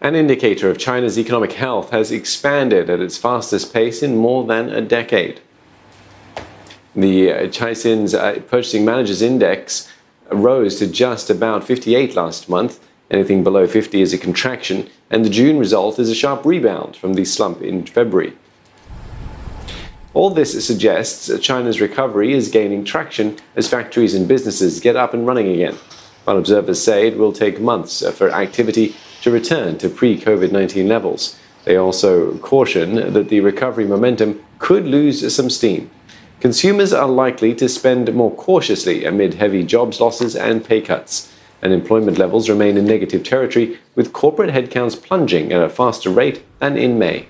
An indicator of China's economic health has expanded at its fastest pace in more than a decade. The uh, Caixin's uh, Purchasing Managers Index rose to just about 58 last month. Anything below 50 is a contraction, and the June result is a sharp rebound from the slump in February. All this suggests China's recovery is gaining traction as factories and businesses get up and running again. While observers say it will take months for activity to return to pre COVID 19 levels. They also caution that the recovery momentum could lose some steam. Consumers are likely to spend more cautiously amid heavy jobs losses and pay cuts. And employment levels remain in negative territory, with corporate headcounts plunging at a faster rate than in May.